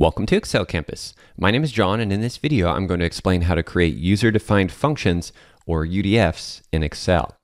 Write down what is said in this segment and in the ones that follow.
Welcome to Excel Campus. My name is Jon, and in this video, I'm going to explain how to create user-defined functions, or UDFs, in Excel.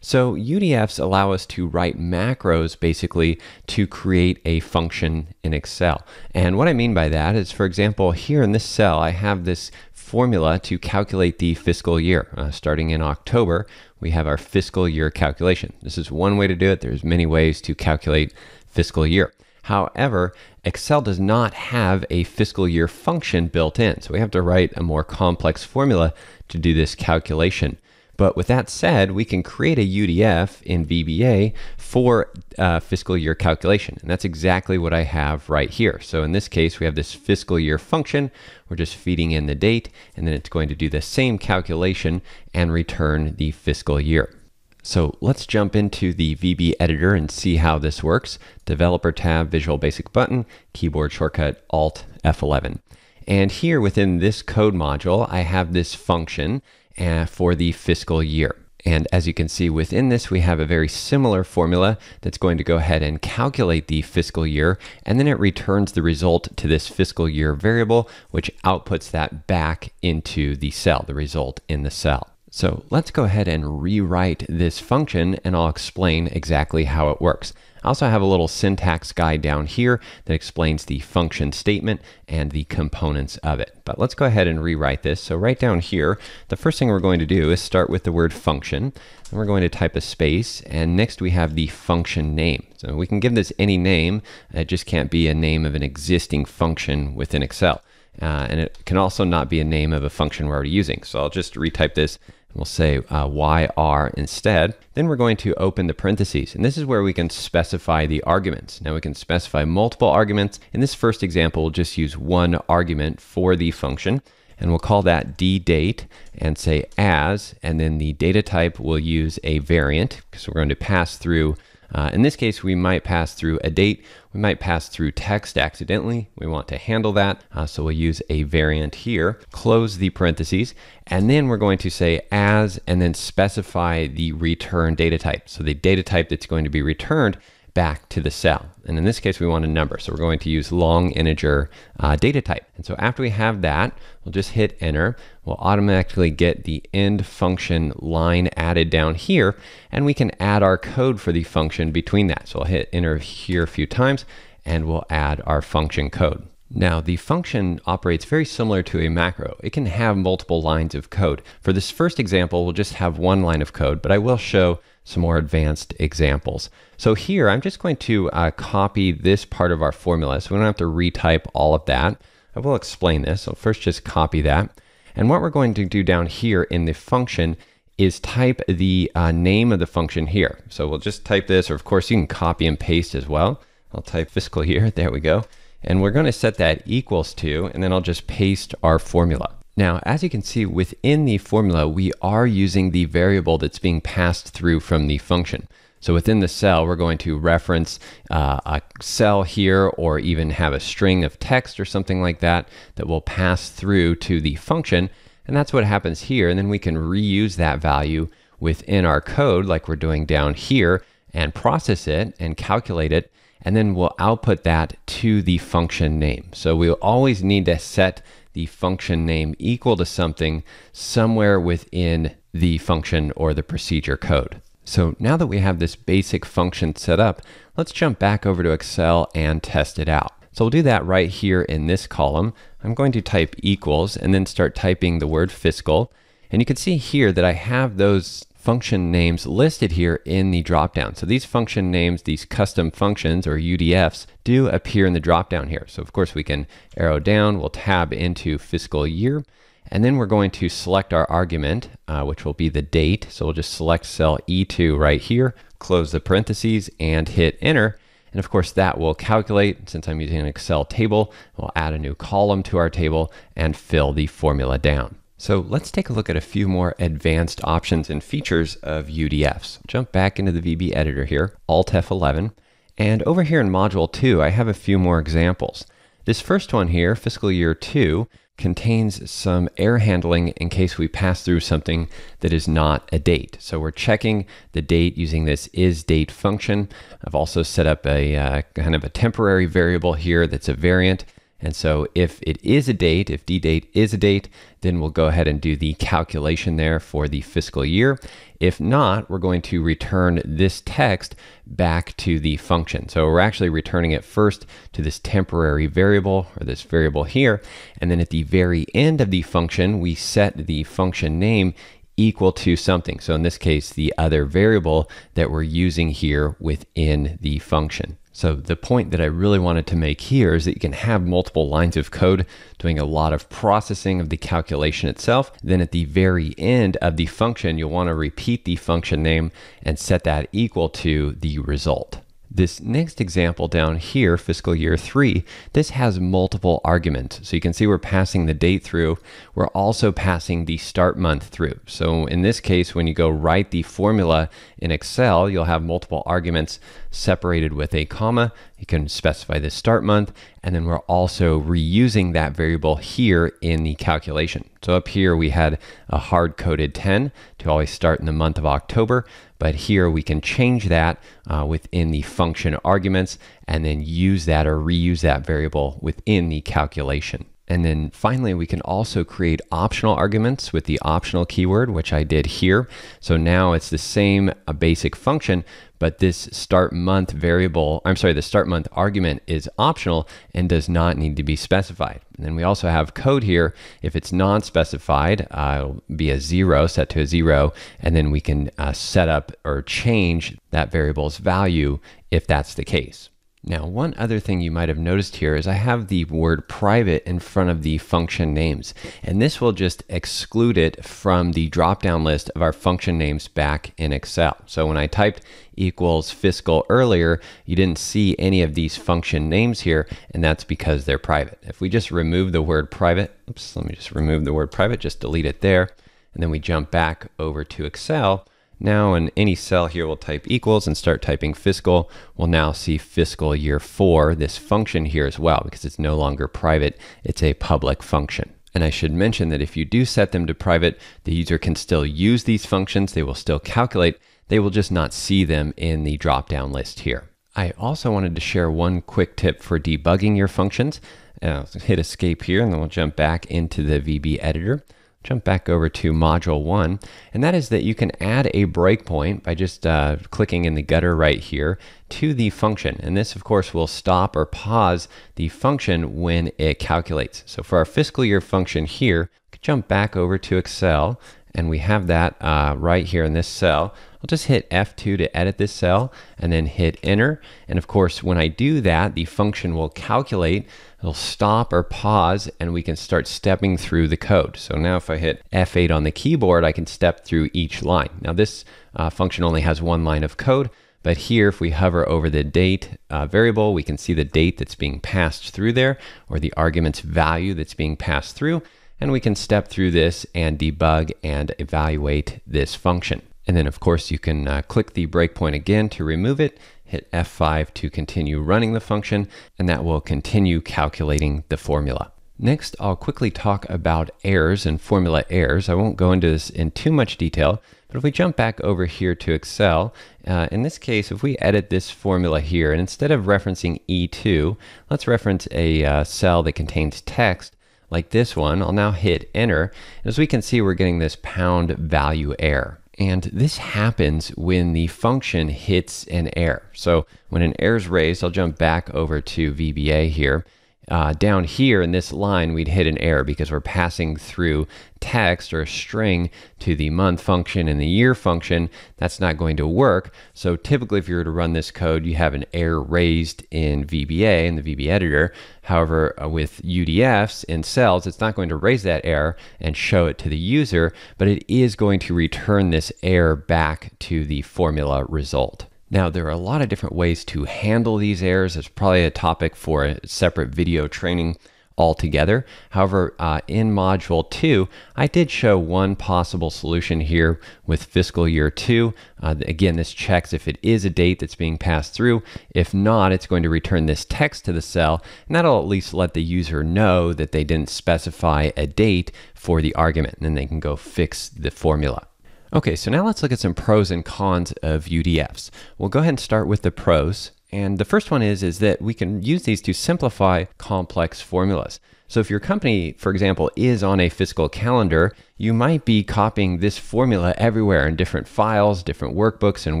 So UDFs allow us to write macros, basically, to create a function in Excel. And what I mean by that is, for example, here in this cell, I have this formula to calculate the fiscal year. Uh, starting in October, we have our fiscal year calculation. This is one way to do it. There's many ways to calculate fiscal year. However, Excel does not have a fiscal year function built in, so we have to write a more complex formula to do this calculation. But with that said, we can create a UDF in VBA for uh, fiscal year calculation. And that's exactly what I have right here. So in this case, we have this fiscal year function. We're just feeding in the date, and then it's going to do the same calculation and return the fiscal year. So let's jump into the VB editor and see how this works. Developer tab, Visual Basic button, keyboard shortcut Alt F11. And here within this code module, I have this function uh, for the fiscal year. And as you can see within this, we have a very similar formula that's going to go ahead and calculate the fiscal year, and then it returns the result to this fiscal year variable, which outputs that back into the cell, the result in the cell. So let's go ahead and rewrite this function and I'll explain exactly how it works. I also have a little syntax guide down here that explains the function statement and the components of it. But let's go ahead and rewrite this. So right down here, the first thing we're going to do is start with the word function. And we're going to type a space and next we have the function name. So we can give this any name. It just can't be a name of an existing function within Excel. Uh, and it can also not be a name of a function we're already using. So I'll just retype this We'll say uh, YR instead. Then we're going to open the parentheses. And this is where we can specify the arguments. Now we can specify multiple arguments. In this first example, we'll just use one argument for the function. And we'll call that ddate and say as, and then the data type will use a variant because we're going to pass through uh, in this case, we might pass through a date. We might pass through text accidentally. We want to handle that. Uh, so we'll use a variant here, close the parentheses, and then we're going to say as, and then specify the return data type. So the data type that's going to be returned back to the cell. And in this case, we want a number. So we're going to use long integer uh, data type. And so after we have that, we'll just hit enter. We'll automatically get the end function line added down here. And we can add our code for the function between that. So I'll hit enter here a few times and we'll add our function code. Now, the function operates very similar to a macro. It can have multiple lines of code. For this first example, we'll just have one line of code, but I will show some more advanced examples. So here, I'm just going to uh, copy this part of our formula, so we don't have to retype all of that. I will explain this. So first just copy that. And what we're going to do down here in the function is type the uh, name of the function here. So we'll just type this, or of course you can copy and paste as well. I'll type fiscal year, there we go. And we're going to set that equals to, and then I'll just paste our formula. Now, as you can see within the formula, we are using the variable that's being passed through from the function. So within the cell, we're going to reference uh, a cell here or even have a string of text or something like that that will pass through to the function. And that's what happens here. And then we can reuse that value within our code like we're doing down here and process it and calculate it and then we'll output that to the function name. So we'll always need to set the function name equal to something somewhere within the function or the procedure code. So now that we have this basic function set up, let's jump back over to Excel and test it out. So we'll do that right here in this column. I'm going to type equals and then start typing the word fiscal. And you can see here that I have those function names listed here in the dropdown. So these function names, these custom functions or UDFs do appear in the dropdown here. So of course we can arrow down, we'll tab into fiscal year, and then we're going to select our argument, uh, which will be the date. So we'll just select cell E2 right here, close the parentheses and hit enter. And of course that will calculate, since I'm using an Excel table, we'll add a new column to our table and fill the formula down. So let's take a look at a few more advanced options and features of UDFs. Jump back into the VB editor here, Alt F11, and over here in Module 2, I have a few more examples. This first one here, Fiscal Year 2, contains some error handling in case we pass through something that is not a date. So we're checking the date using this isDate function. I've also set up a uh, kind of a temporary variable here that's a variant And so if it is a date, if ddate is a date, then we'll go ahead and do the calculation there for the fiscal year. If not, we're going to return this text back to the function. So we're actually returning it first to this temporary variable or this variable here. And then at the very end of the function, we set the function name equal to something. So in this case, the other variable that we're using here within the function. So the point that I really wanted to make here is that you can have multiple lines of code doing a lot of processing of the calculation itself. Then at the very end of the function, you'll want to repeat the function name and set that equal to the result. This next example down here, fiscal year three, this has multiple arguments. So you can see we're passing the date through. We're also passing the start month through. So in this case, when you go write the formula in Excel, you'll have multiple arguments separated with a comma. You can specify the start month, and then we're also reusing that variable here in the calculation. So up here, we had a hard coded 10 to always start in the month of October. But here we can change that uh, within the function arguments and then use that or reuse that variable within the calculation. And then finally, we can also create optional arguments with the optional keyword, which I did here. So now it's the same basic function, but this start month variable, I'm sorry, the start month argument is optional and does not need to be specified. And then we also have code here. If it's non-specified, uh, it'll be a zero, set to a zero, and then we can uh, set up or change that variable's value if that's the case. Now, one other thing you might have noticed here is I have the word private in front of the function names, and this will just exclude it from the drop-down list of our function names back in Excel. So when I typed equals fiscal earlier, you didn't see any of these function names here, and that's because they're private. If we just remove the word private, oops, let me just remove the word private, just delete it there, and then we jump back over to Excel, now in any cell here, we'll type equals and start typing fiscal. We'll now see fiscal year four, this function here as well, because it's no longer private, it's a public function. And I should mention that if you do set them to private, the user can still use these functions. They will still calculate. They will just not see them in the drop-down list here. I also wanted to share one quick tip for debugging your functions. Uh, hit escape here and then we'll jump back into the VB editor jump back over to module one, and that is that you can add a breakpoint by just uh, clicking in the gutter right here to the function. And this, of course, will stop or pause the function when it calculates. So for our fiscal year function here, jump back over to Excel, and we have that uh, right here in this cell. I'll just hit F2 to edit this cell and then hit enter. And of course, when I do that, the function will calculate, it'll stop or pause, and we can start stepping through the code. So now if I hit F8 on the keyboard, I can step through each line. Now this uh, function only has one line of code, but here, if we hover over the date uh, variable, we can see the date that's being passed through there, or the argument's value that's being passed through, and we can step through this and debug and evaluate this function. And then of course you can uh, click the breakpoint again to remove it, hit F5 to continue running the function, and that will continue calculating the formula. Next, I'll quickly talk about errors and formula errors. I won't go into this in too much detail, but if we jump back over here to Excel, uh, in this case, if we edit this formula here, and instead of referencing E2, let's reference a uh, cell that contains text, like this one, I'll now hit enter. And As we can see, we're getting this pound value error. And this happens when the function hits an error. So when an error is raised, I'll jump back over to VBA here uh, down here in this line, we'd hit an error because we're passing through text or a string to the month function and the year function. That's not going to work. So typically, if you were to run this code, you have an error raised in VBA, in the VB editor. However, uh, with UDFs in cells, it's not going to raise that error and show it to the user, but it is going to return this error back to the formula result. Now, there are a lot of different ways to handle these errors. It's probably a topic for a separate video training altogether. However, uh, in module two, I did show one possible solution here with fiscal year two. Uh, again, this checks if it is a date that's being passed through. If not, it's going to return this text to the cell, and that'll at least let the user know that they didn't specify a date for the argument, and then they can go fix the formula. Okay, so now let's look at some pros and cons of UDFs. We'll go ahead and start with the pros. And the first one is, is that we can use these to simplify complex formulas. So if your company, for example, is on a fiscal calendar, you might be copying this formula everywhere in different files, different workbooks and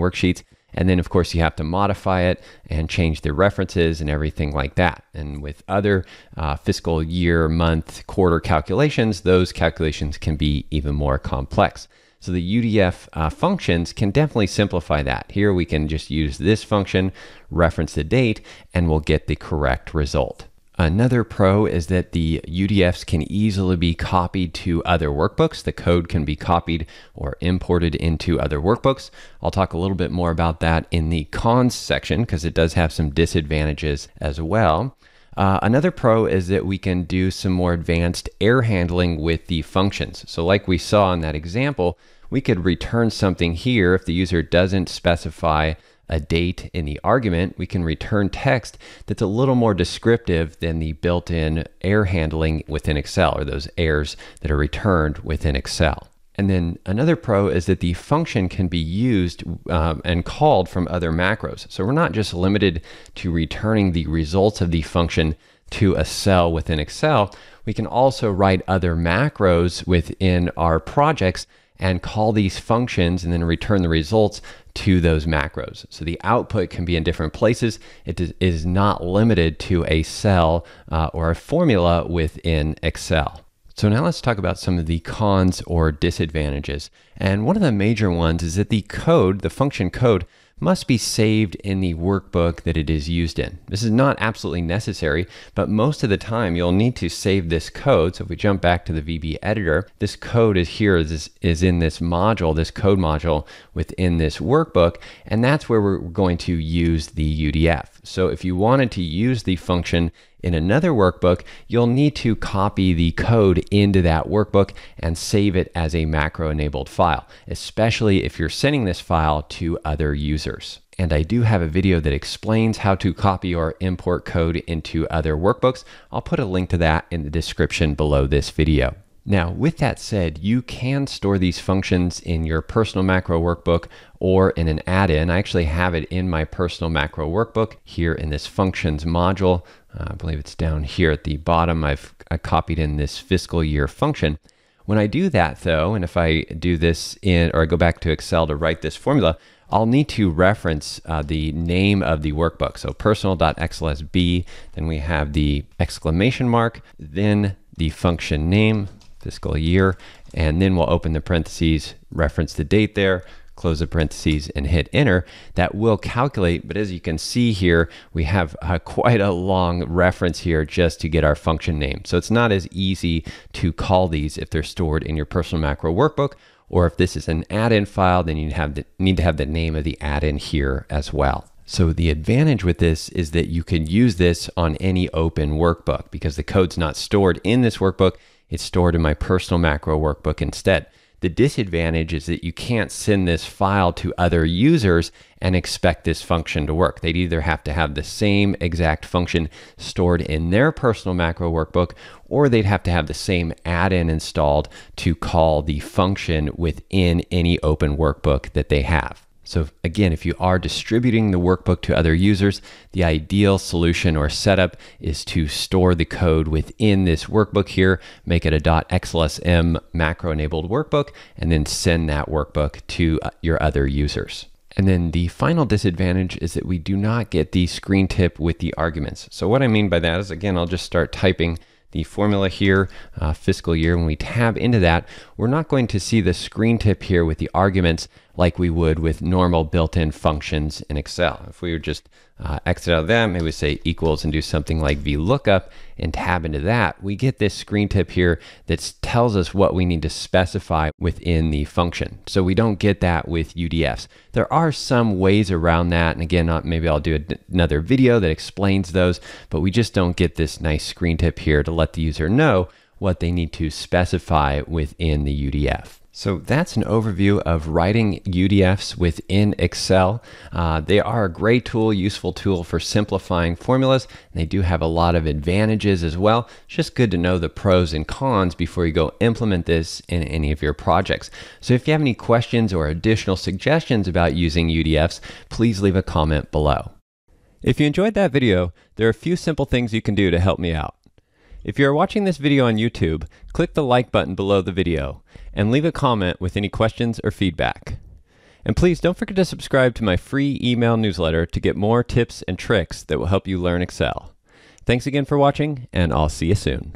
worksheets. And then, of course, you have to modify it and change the references and everything like that. And with other uh, fiscal year, month, quarter calculations, those calculations can be even more complex. So the UDF uh, functions can definitely simplify that. Here we can just use this function, reference the date, and we'll get the correct result. Another pro is that the UDFs can easily be copied to other workbooks. The code can be copied or imported into other workbooks. I'll talk a little bit more about that in the cons section because it does have some disadvantages as well. Uh, another pro is that we can do some more advanced error handling with the functions. So like we saw in that example, we could return something here if the user doesn't specify a date in the argument, we can return text that's a little more descriptive than the built-in error handling within Excel or those errors that are returned within Excel. And then another pro is that the function can be used um, and called from other macros. So we're not just limited to returning the results of the function to a cell within Excel. We can also write other macros within our projects and call these functions and then return the results to those macros. So the output can be in different places. It is not limited to a cell uh, or a formula within Excel. So now let's talk about some of the cons or disadvantages. And one of the major ones is that the code, the function code, must be saved in the workbook that it is used in. This is not absolutely necessary, but most of the time you'll need to save this code. So if we jump back to the VB editor, this code is here, is, is in this module, this code module within this workbook, and that's where we're going to use the UDF. So if you wanted to use the function in another workbook, you'll need to copy the code into that workbook and save it as a macro enabled file, especially if you're sending this file to other users. And I do have a video that explains how to copy or import code into other workbooks. I'll put a link to that in the description below this video. Now, with that said, you can store these functions in your personal macro workbook or in an add-in. I actually have it in my personal macro workbook here in this functions module. Uh, I believe it's down here at the bottom. I've I copied in this fiscal year function. When I do that though, and if I do this in, or I go back to Excel to write this formula, I'll need to reference uh, the name of the workbook. So personal.xlsb, then we have the exclamation mark, then the function name, fiscal year, and then we'll open the parentheses, reference the date there, close the parentheses and hit enter, that will calculate. But as you can see here, we have uh, quite a long reference here just to get our function name. So it's not as easy to call these if they're stored in your personal macro workbook, or if this is an add-in file, then you have the, need to have the name of the add-in here as well. So the advantage with this is that you can use this on any open workbook because the code's not stored in this workbook. It's stored in my personal macro workbook instead. The disadvantage is that you can't send this file to other users and expect this function to work. They'd either have to have the same exact function stored in their personal macro workbook, or they'd have to have the same add-in installed to call the function within any open workbook that they have. So again, if you are distributing the workbook to other users, the ideal solution or setup is to store the code within this workbook here, make it a .xlsm macro enabled workbook, and then send that workbook to uh, your other users. And then the final disadvantage is that we do not get the screen tip with the arguments. So what I mean by that is, again, I'll just start typing the formula here, uh, fiscal year. When we tab into that, we're not going to see the screen tip here with the arguments like we would with normal built-in functions in Excel. If we were just uh, exit out of them, maybe we say equals and do something like VLOOKUP and tab into that, we get this screen tip here that tells us what we need to specify within the function. So we don't get that with UDFs. There are some ways around that. And again, maybe I'll do another video that explains those, but we just don't get this nice screen tip here to let the user know what they need to specify within the UDF. So that's an overview of writing UDFs within Excel. Uh, they are a great tool, useful tool for simplifying formulas. They do have a lot of advantages as well. It's just good to know the pros and cons before you go implement this in any of your projects. So if you have any questions or additional suggestions about using UDFs, please leave a comment below. If you enjoyed that video, there are a few simple things you can do to help me out. If you are watching this video on YouTube, click the like button below the video and leave a comment with any questions or feedback. And please don't forget to subscribe to my free email newsletter to get more tips and tricks that will help you learn Excel. Thanks again for watching, and I'll see you soon.